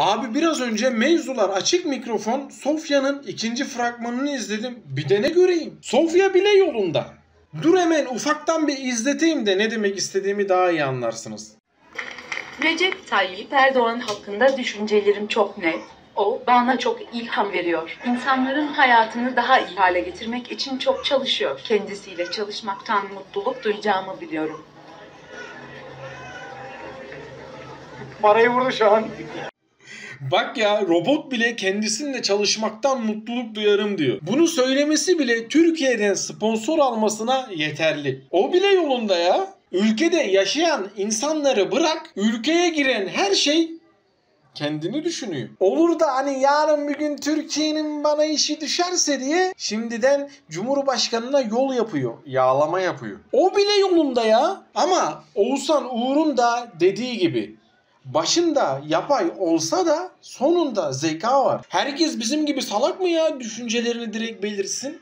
Abi biraz önce Mevzular Açık Mikrofon Sofya'nın ikinci fragmanını izledim. Bir de ne göreyim? Sofya bile yolunda. Dur hemen ufaktan bir izleteyim de ne demek istediğimi daha iyi anlarsınız. Recep Tayyip Erdoğan hakkında düşüncelerim çok net. O bana çok ilham veriyor. İnsanların hayatını daha iyi hale getirmek için çok çalışıyor. Kendisiyle çalışmaktan mutluluk duyacağımı biliyorum. Parayı vurdu şu an. Bak ya robot bile kendisininle çalışmaktan mutluluk duyarım diyor. Bunu söylemesi bile Türkiye'den sponsor almasına yeterli. O bile yolunda ya. Ülkede yaşayan insanları bırak, ülkeye giren her şey kendini düşünüyor. Olur da hani yarın bir gün Türkiye'nin bana işi düşerse diye şimdiden Cumhurbaşkanına yol yapıyor. Yağlama yapıyor. O bile yolunda ya. Ama Oğuzhan Uğur'un da dediği gibi başında yapay olsa da sonunda zeka var. Herkes bizim gibi salak mı ya düşüncelerini direkt belirsin?